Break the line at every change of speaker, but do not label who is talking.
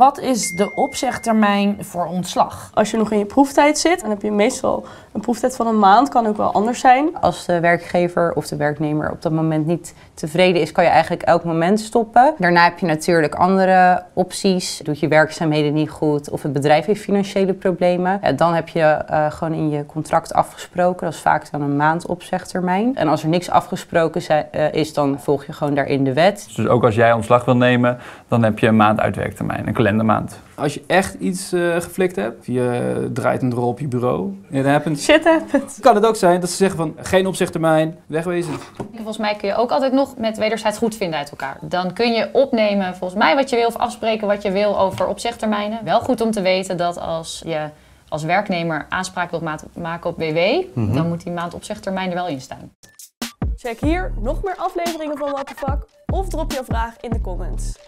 Wat is de opzegtermijn voor ontslag?
Als je nog in je proeftijd zit, dan heb je meestal een proeftijd van een maand, kan ook wel anders zijn.
Als de werkgever of de werknemer op dat moment niet tevreden is, kan je eigenlijk elk moment stoppen. Daarna heb je natuurlijk andere opties. Doet je werkzaamheden niet goed of het bedrijf heeft financiële problemen. Ja, dan heb je uh, gewoon in je contract afgesproken. Dat is vaak dan een maand opzegtermijn. En als er niks afgesproken uh, is, dan volg je gewoon daarin de wet.
Dus ook als jij ontslag wil nemen, dan heb je een maand uitwerktermijn, een kalendermaand.
Als je echt iets uh, geflikt hebt, je draait een rol op je bureau, it happens.
Shit happens.
Kan het ook zijn dat ze zeggen van geen opzegtermijn, wegwezen.
Volgens mij kun je ook altijd nog met wederzijds goed vinden uit elkaar. Dan kun je opnemen volgens mij wat je wil of afspreken wat je wil over opzegtermijnen. Wel goed om te weten dat als je als werknemer aanspraak wilt maken op WW, mm -hmm. dan moet die maand opzegtermijn er wel in staan.
Check hier nog meer afleveringen van What the Fuck of drop je vraag in de comments.